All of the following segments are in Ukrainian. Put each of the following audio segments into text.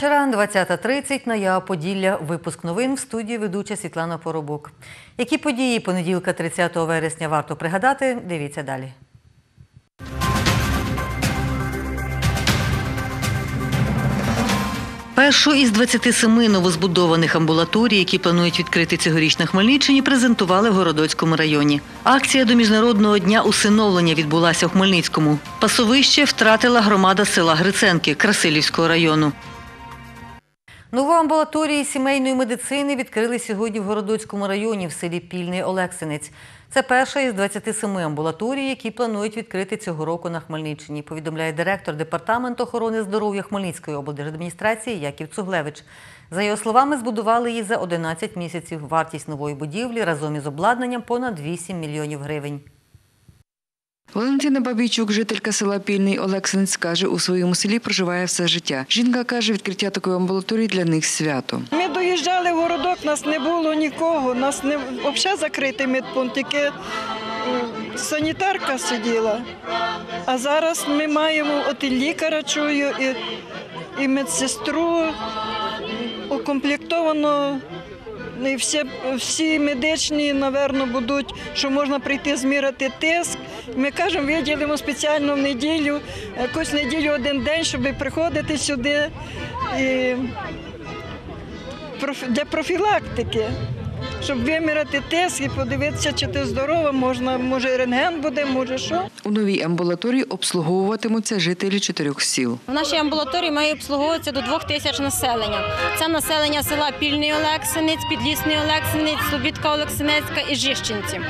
Вечора. 20.30 на Поділля. Випуск новин в студії ведуча Світлана Поробок. Які події понеділка 30 вересня варто пригадати? Дивіться далі. Першу із 27 новозбудованих амбулаторій, які планують відкрити цьогоріч на Хмельниччині, презентували в Городоцькому районі. Акція до міжнародного дня усиновлення відбулася у Хмельницькому. Пасовище втратила громада села Гриценки Красилівського району. Нову амбулаторію сімейної медицини відкрили сьогодні в Городоцькому районі в селі Пільний Олексинець. Це перша із 27 амбулаторій, які планують відкрити цього року на Хмельниччині, повідомляє директор департаменту охорони здоров'я Хмельницької облдержадміністрації Яків Цуглевич. За його словами, збудували її за 11 місяців. Вартість нової будівлі разом із обладнанням понад 8 мільйонів гривень. Валентина Бабійчук, жителька села Пільний Олексинець, каже, у своєму селі проживає все життя. Жінка каже, відкриття такої амбулаторії для них свято. Ми доїжджали в городок, нас не було нікого, нас не взагалі закритий медпункт, тільки санітарка сиділа. А зараз ми маємо от і лікаря чую, і, і медсестру укомплектовано. І всі, всі медичні, напевно, будуть, що можна прийти зміряти тиск. Ми кажемо, виділимо спеціально в неділю, якусь неділю один день, щоб приходити сюди і для профілактики, щоб виміряти тиск і подивитися, чи ти здорова, можна, може рентген буде, може що. У новій амбулаторії обслуговуватимуться жителі чотирьох сіл. В нашій амбулаторії має обслуговуватися до двох тисяч населення. Це населення села Пільний Олексинець, Підлісний Олексинець, Слобідка Олексинецька і Жищенці.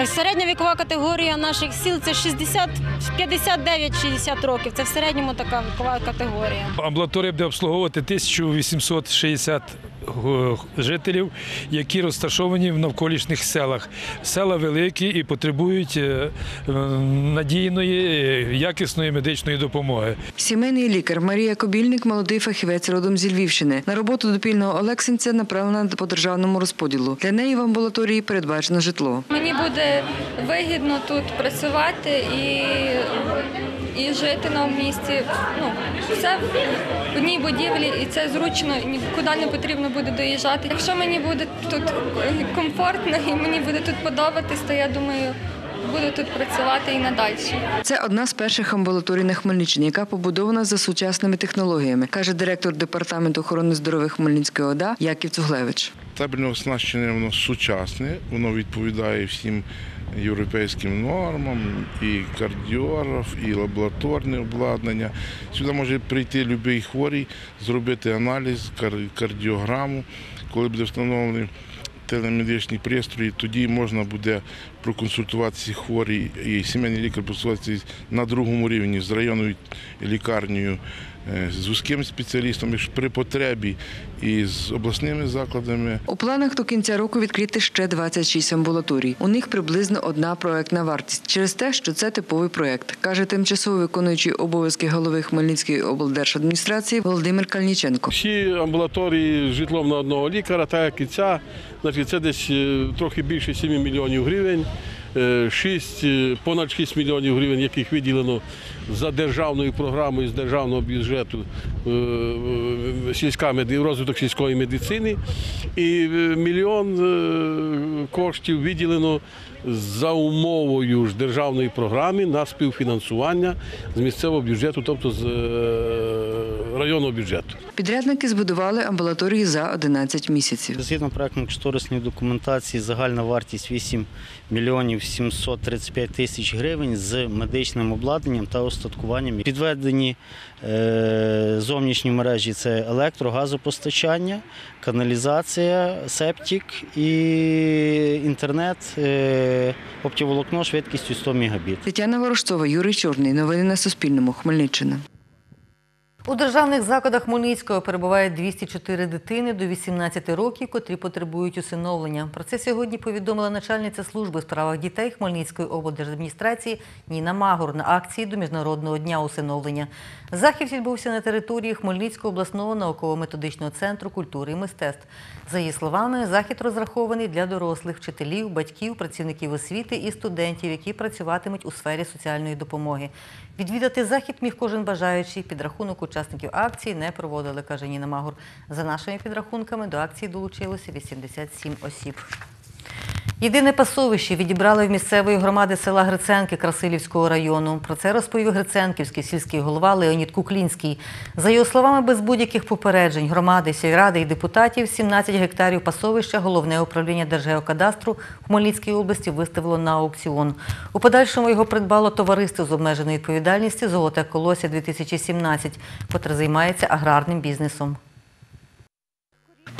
Е, Середня вікова категорія наших сіл це 60, 59-60 років. Це в середньому така вікова категорія. Амбулаторія буде обслуговувати 1860 го- жителів, які розташовані в навколишніх селах. Села великі і потребують е, е, надійної, е, якісної медичної допомоги. Сімейний лікар Марія Кобільник, молодий фахівець родом зі Львівщини. На роботу до пільного Олексинця направлена по державному розподілу. Для неї в амбулаторії передбачено житло. Мені буде вигідно тут працювати і, і жити на місці. Ну, все в одній будівлі, і це зручно, нікуди не потрібно буде доїжджати. Якщо мені буде тут комфортно і мені буде тут подобатись, то я думаю, буду тут працювати і надалі. Це одна з перших амбулаторій на Хмельниччині, яка побудована за сучасними технологіями, каже директор департаменту охорони здоров'я Хмельницької ОДА Яків Цуглевич. Табельне оснащення воно сучасне, воно відповідає всім європейським нормам, і кардіограф, і лабораторне обладнання. Сюди може прийти будь-який хворий, зробити аналіз, кардіограму, коли буде встановлений телемедичні пристрої, тоді можна буде проконсультуватися хворий і сімейний лікар проконсультуватися на другому рівні з районною лікарнею, з вузьким спеціалістом, при потребі і з обласними закладами. У планах до кінця року відкрити ще 26 амбулаторій. У них приблизно одна проектна вартість через те, що це типовий проект, каже тимчасово виконуючий обов'язки голови Хмельницької облдержадміністрації Володимир Кальніченко. Всі амбулаторії з житлом на одного лікаря, так як і ця, значить, це десь е, трохи більше 7 мільйонів гривень. Е, 6, е, понад 6 мільйонів гривень, яких виділено за державною програмою з державного бюджету е, е, сільська розвиток сільської медицини. І е, мільйон е, коштів виділено за умовою ж державної програми на співфінансування з місцевого бюджету, тобто з е, районного бюджету. Підрядники збудували амбулаторії за 11 місяців. Згідно проектно-кошторисної документації, загальна вартість 8 мільйонів 735 тисяч гривень з медичним обладнанням та остаткуванням. Підведені е, зовнішні мережі це електро, газопостачання, каналізація, септик і інтернет, е, оптоволокно швидкістю 100 мегабіт. Тетяна Ворожцова, Юрій Чорний. Новини на Суспільному. Хмельниччина. У державних закладах Хмельницького перебуває 204 дитини до 18 років, котрі потребують усиновлення. Про це сьогодні повідомила начальниця служби в справах дітей Хмельницької облдержадміністрації Ніна Магур на акції до Міжнародного дня усиновлення. Захід відбувся на території Хмельницького обласного науково-методичного центру культури і мистецтв. За її словами, захід розрахований для дорослих, вчителів, батьків, працівників освіти і студентів, які працюватимуть у сфері соціальної допомоги. Відвідати захід міг кожен бажаючий під рахунок учасників акції не проводили, каже Ніна Магур. За нашими підрахунками до акції долучилося 87 осіб. Єдине пасовище відібрали в місцевої громади села Гриценки Красилівського району. Про це розповів Гриценківський сільський голова Леонід Куклінський. За його словами, без будь-яких попереджень громади, сільради і депутатів 17 гектарів пасовища головне управління Держгеокадастру в Хмельницькій області виставило на аукціон. У подальшому його придбало товариство з обмеженою відповідальністю Золоте колося 2017, котре займається аграрним бізнесом.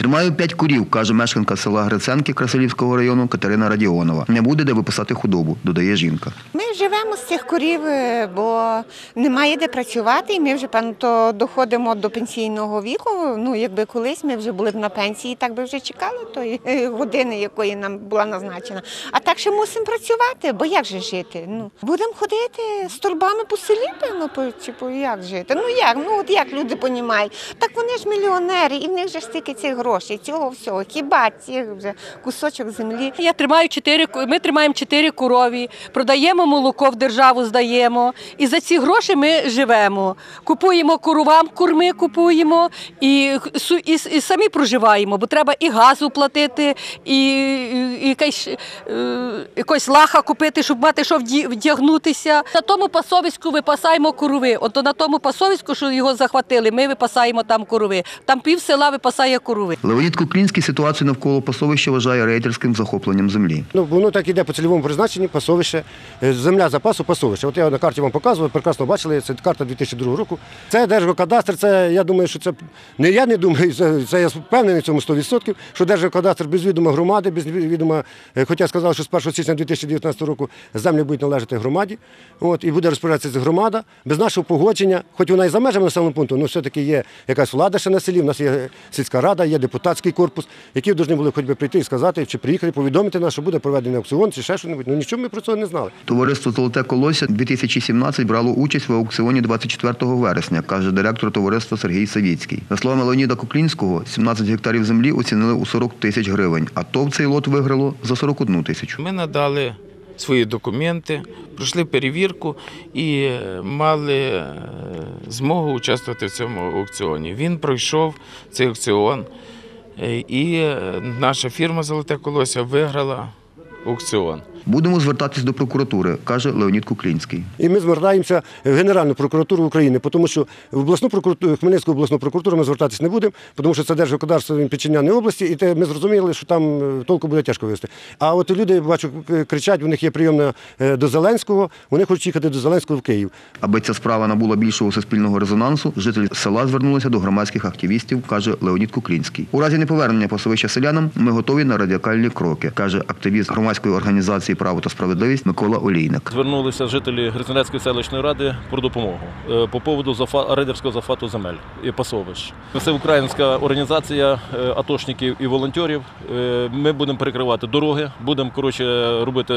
Тримаю п'ять курів, каже мешканка села Гриценки Красилівського району Катерина Радіонова. Не буде де виписати худобу, додає жінка. Ми живемо з цих корів, е, бо немає де працювати, і ми вже певно доходимо до пенсійного віку. Ну, якби колись ми вже були б на пенсії, так би вже чекали тої е, години, якої нам була назначена. А так ще мусимо працювати, бо як же жити? Ну, будемо ходити з торбами по селі, певно, по як жити? Ну як? Ну от як люди понімають? Так вони ж мільйонери, і в них же стільки цих грошей, цього всього. Хіба цих вже кусочок землі. Я тримаю чотири, ми тримаємо чотири корові, продаємо молоко в державу, здаємо. І за ці гроші ми живемо. Купуємо коровам, корми купуємо і, і, і самі проживаємо, бо треба і газу платити, і, якась, е, якось лаха купити, щоб мати що вдягнутися. На тому пасовиську випасаємо корови. От на тому пасовиську, що його захватили, ми випасаємо там корови. Там пів села випасає корови. Леонід Куклінський ситуацію навколо пасовища вважає рейдерським захопленням землі. Ну, воно так іде по цільовому призначенні, пасовище, е, земля запасу, пасовище. От я на карті вам показував, прекрасно бачили, це карта 2002 року. Це Держгеокадастр, це я думаю, що це не я не думаю, це, це я впевнений в цьому 100%, що Держгеокадастр без відома громади, без відома, е, хоча сказав, що з 1 січня 2019 року землі будуть належати громаді, от, і буде розпоряджатися громада без нашого погодження, хоч вона і за межами населеного пункту, але все-таки є якась влада ще на селі, в нас є сільська рада, є депутатський корпус, які повинні були хоч би прийти і сказати, чи приїхати, повідомити нас, що буде проведений аукціон, чи ще щось. Ну нічого ми про це не знали. Товариство Золоте колося 2017 брало участь в аукціоні 24 вересня, каже директор товариства Сергій Савіцький. За словами Леоніда Куклінського, 17 гектарів землі оцінили у 40 тисяч гривень, а ТОВ цей лот виграло за 41 тисячу. Ми надали свої документи, пройшли перевірку і е, мали е, змогу участвувати в цьому аукціоні. Він пройшов цей аукціон, і е, наша фірма Золоте колося виграла аукціон. Будемо звертатись до прокуратури, каже Леонід Куклінський. І ми звертаємося в Генеральну прокуратуру України, тому що в обласну прокуратуру, Хмельницьку обласну прокуратуру ми звертатись не будемо, тому що це Держгеокадастр він області, і те ми зрозуміли, що там е, толку буде тяжко вести. А от люди, бачу, кричать, у них є прийомна е, до Зеленського, вони хочуть їхати до Зеленського в Київ. Аби ця справа набула більшого суспільного резонансу, жителі села звернулися до громадських активістів, каже Леонід Куклінський. У разі неповернення пасовища селянам ми готові на радикальні кроки, каже активіст громадської організації Право та справедливість Микола Олійник. Звернулися жителі Грицинецької селищної ради про допомогу е, по поводу зафа- рейдерського зафату земель і пасовищ. Це українська організація е, атошників і волонтерів. Е, Ми будемо перекривати дороги, будемо коротше робити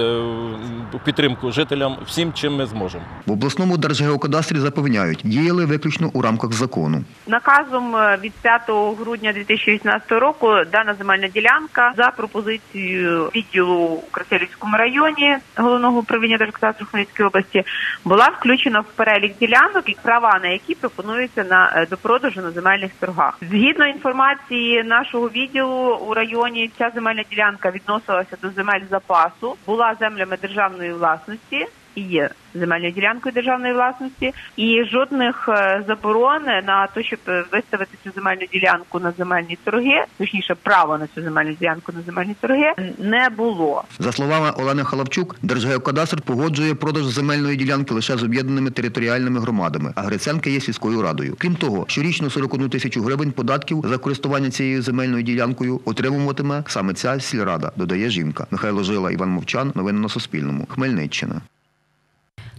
підтримку жителям всім, чим ми зможемо. В обласному держгеокадастрі запевняють, діяли виключно у рамках закону. Наказом від 5 грудня 2018 року дана земельна ділянка за пропозицією відділу Красилівському районі головного управління Держкадастру Хмельницької області була включена в перелік ділянок, і права на які пропонуються на е, до продажу на земельних торгах. Згідно інформації нашого відділу у районі, ця земельна ділянка відносилася до земель запасу, була землями державної власності є земельною ділянкою державної власності, і жодних е, заборон на те, щоб виставити цю земельну ділянку на земельні торги, точніше, право на цю земельну ділянку на земельні торги, не було. За словами Олени Халавчук, Держгеокадастр погоджує продаж земельної ділянки лише з об'єднаними територіальними громадами, а Гриценка є сільською радою. Крім того, щорічно 41 тисячу гривень податків за користування цією земельною ділянкою отримуватиме саме ця сільрада, додає жінка. Михайло Жила, Іван Мовчан. Новини на Суспільному. Хмельниччина.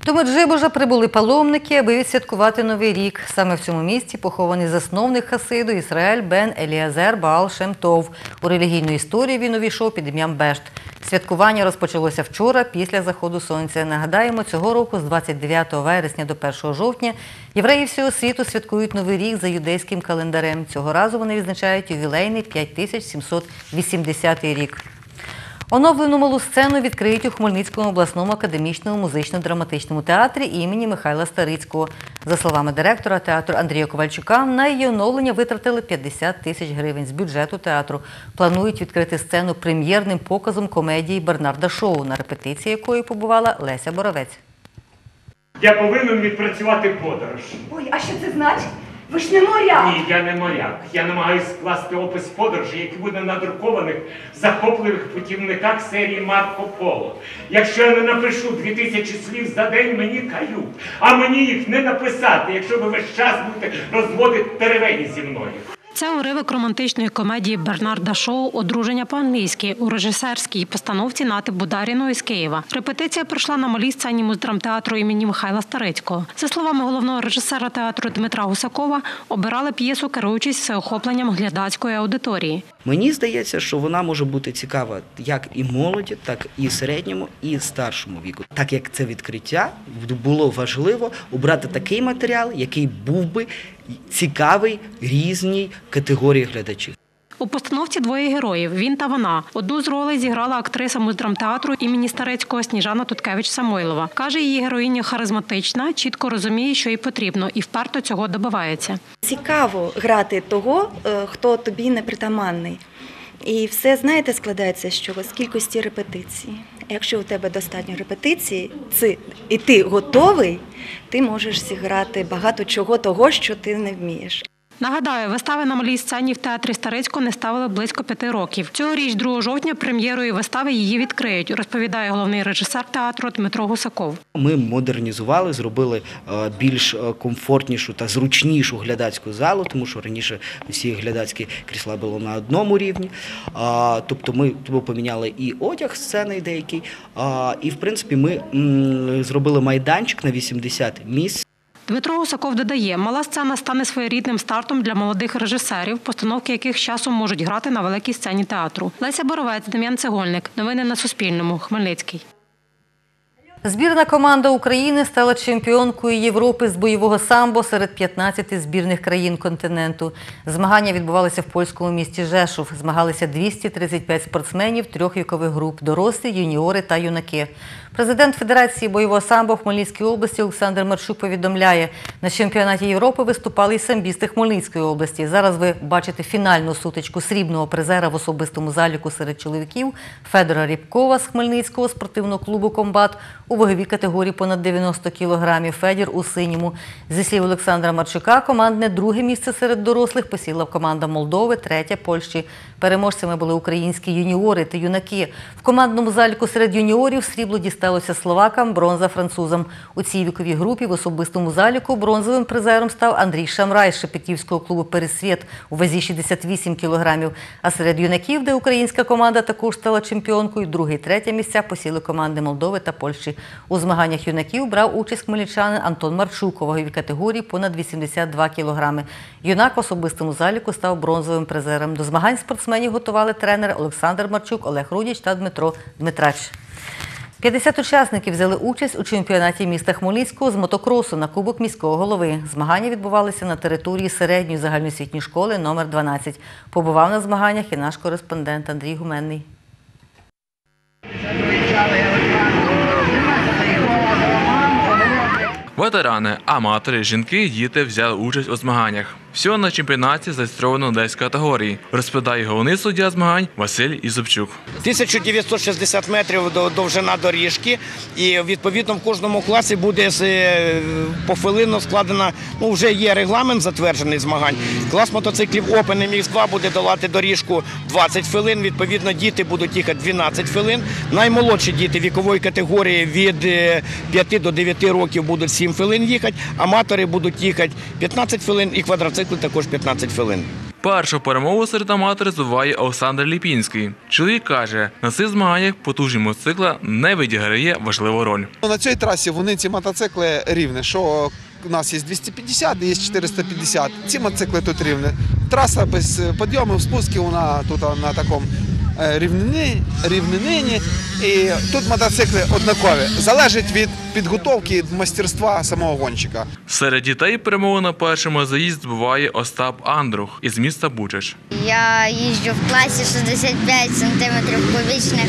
До Меджибожа прибули паломники, аби відсвяткувати Новий рік. Саме в цьому місці похований засновник Хасиду Ісраель Бен Еліазер Баал Шемтов. У релігійну історію він увійшов під ім'ям Бешт. Святкування розпочалося вчора після заходу сонця. Нагадаємо, цього року з 29 вересня до 1 жовтня євреї всього світу святкують Новий рік за юдейським календарем. Цього разу вони відзначають ювілейний 5780 рік. Оновлену малу сцену відкриють у Хмельницькому обласному академічному музично-драматичному театрі імені Михайла Старицького. За словами директора театру Андрія Ковальчука, на її оновлення витратили 50 тисяч гривень з бюджету театру. Планують відкрити сцену прем'єрним показом комедії Бернарда Шоу, на репетиції якої побувала Леся Боровець. Я повинен відпрацювати подорож. Ой, а що це значить? Ви ж не моряк. Ні, я не моряк. Я намагаюся скласти опис подорожі, який буде надрукованих друкованих захопливих путівниках серії Марко Поло. Якщо я не напишу 2000 слів за день, мені кають. А мені їх не написати, якщо ви весь час будете розводити теревені зі мною. Це уривок романтичної комедії Бернарда Шоу Одруження по-англійськи у режисерській постановці Нати Бударіної з Києва. Репетиція пройшла на малій сцені муздрамтеатру імені Михайла Старицького. За словами головного режисера театру Дмитра Гусакова, обирали п'єсу, керуючись всеохопленням глядацької аудиторії. Мені здається, що вона може бути цікава як і молоді, так і середньому, і старшому віку. Так як це відкриття, було важливо обрати такий матеріал, який був би цікавий різній категорії глядачів. У постановці двоє героїв він та вона. Одну з ролей зіграла актриса муздрамтеатру імені Старецького Сніжана Туткевич Самойлова. Каже, її героїня харизматична, чітко розуміє, що їй потрібно, і вперто цього добивається. Цікаво грати того, е, хто тобі не притаманний. І все, знаєте, складається з чого? З кількості репетицій. Якщо у тебе достатньо репетицій, і ти готовий, ти можеш зіграти багато чого того, що ти не вмієш. Нагадаю, вистави на малій сцені в театрі Старицького не ставили близько п'яти років. Цьогоріч, 2 жовтня, прем'єрою вистави її відкриють, розповідає головний режисер театру Дмитро Гусаков. Ми модернізували, зробили е, більш е, комфортнішу та зручнішу глядацьку залу, тому що раніше всі глядацькі крісла були на одному рівні. Тобто ми тому поміняли і одяг сцени деякий. І в принципі ми зробили майданчик на 80 місць. Дмитро Гусаков додає, мала сцена стане своєрідним стартом для молодих режисерів, постановки яких з часом можуть грати на великій сцені театру. Леся Боровець, Дем'ян Цегольник. Новини на Суспільному. Хмельницький. Збірна команда України стала чемпіонкою Європи з бойового самбо серед 15 збірних країн континенту. Змагання відбувалися в польському місті Жешув. Змагалися 235 спортсменів трьох вікових груп дорослі, юніори та юнаки. Президент Федерації бойового самбо в Хмельницькій області Олександр Марчук повідомляє, на чемпіонаті Європи виступали і самбісти Хмельницької області. Зараз ви бачите фінальну сутичку срібного призера в особистому заліку серед чоловіків Федора Рібкова з Хмельницького спортивного клубу Комбат у ваговій категорії понад 90 кілограмів. Федір у синьому. Зі слів Олександра Марчука, командне друге місце серед дорослих посіла команда Молдови, третя Польщі. Переможцями були українські юніори та юнаки. В командному заліку серед юніорів срібло дісталося словакам, бронза французам. У цій віковій групі в особистому заліку бронзовим призером став Андрій Шамрай з Шепетівського клубу Пересвіт у вазі 68 кілограмів. А серед юнаків, де українська команда також стала чемпіонкою, друге і третє місця посіли команди Молдови та Польщі. У змаганнях юнаків брав участь хмельничанин Антон Марчук ваговій категорії понад 82 кілограми. Юнак в особистому заліку став бронзовим призером. До змагань спортсменів готували тренери Олександр Марчук, Олег Рудіч та Дмитро Дмитрач. 50 учасників взяли участь у чемпіонаті міста Хмельницького з мотокросу на Кубок міського голови. Змагання відбувалися на території середньої загальноосвітньої школи номер 12. Побував на змаганнях і наш кореспондент Андрій Гуменний. Ветерани, аматори, жінки, діти взяли участь у змаганнях. Всього на чемпіонаті зареєстровано 10 категорій, розповідає головний суддя змагань Василь Ізубчук. 1960 метрів до- довжина доріжки, і відповідно в кожному класі буде е, пофилинно складена. Ну вже є регламент затверджений змагань. Клас мотоциклів Open MX2 буде долати доріжку 20 хвилин. Відповідно, діти будуть їхати 12 хвилин. Наймолодші діти вікової категорії від е, 5 до 9 років будуть 7 хвилин їхати. Аматори будуть їхати 15 хвилин і квадроцикли також 15 хвилин. Першу перемогу серед аматорів здобуває Олександр Ліпінський. Чоловік каже, на цих змаганнях потужні мотоцикла не відіграє важливу роль. Ну, На цій трасі вони ці мотоцикли рівні, що у нас є 250, є 450. Ці мотоцикли тут рівні. Траса без підйомів, спусків, вона тут на такому е, рівнині, рівнині. І тут мотоцикли однакові. Залежить від підготовки, від майстерства самого гонщика. Серед дітей перемогу на першому заїзд здобуває Остап Андрух із міста Бучач. Я їжджу в класі 65 сантиметрів кубічних.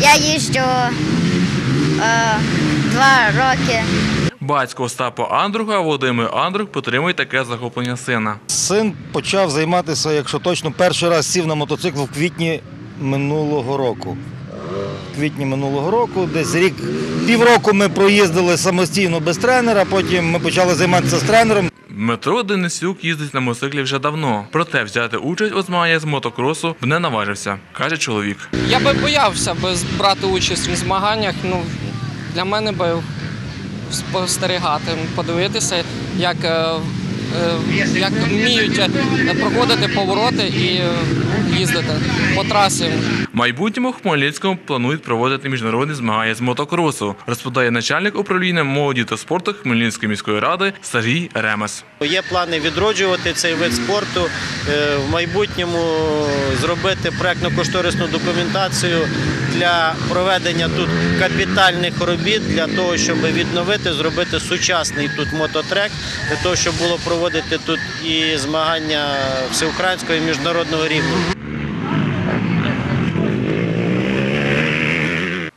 Я їжджу е, два роки. Батько Остапа Андруха Володимир Андрух підтримує таке захоплення сина. Син почав займатися, якщо точно, перший раз сів на мотоцикл в квітні минулого року. В квітні минулого року, десь рік, півроку ми проїздили самостійно без тренера, потім ми почали займатися з тренером. Дмитро Денисюк їздить на мотоциклі вже давно, проте взяти участь у змаганнях з мотокросу б не наважився, каже чоловік. Я би боявся брати участь у змаганнях. Ну, для мене би спостерігати, подивитися, як, е, як вміють е, проходити повороти і е, їздити по трасі. В майбутньому в Хмельницькому планують проводити міжнародні змагання з мотокросу, розповідає начальник управління молоді та спорту Хмельницької міської ради Сергій Ремес. Є плани відроджувати цей вид спорту, е, в майбутньому зробити проєктно-кошторисну документацію для проведення тут капітальних робіт, для того, щоб відновити, зробити сучасний тут мототрек, для того, щоб було проводити тут і змагання всеукраїнського і міжнародного рівня.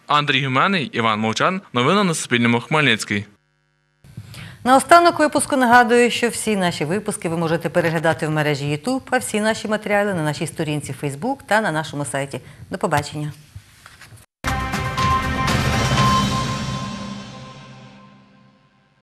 Андрій Гюменний, Іван Мовчан. Новини на Суспільному. Хмельницький. Наостанок випуску нагадую, що всі наші випуски ви можете переглядати в мережі YouTube, а всі наші матеріали на нашій сторінці Facebook та на нашому сайті. До побачення.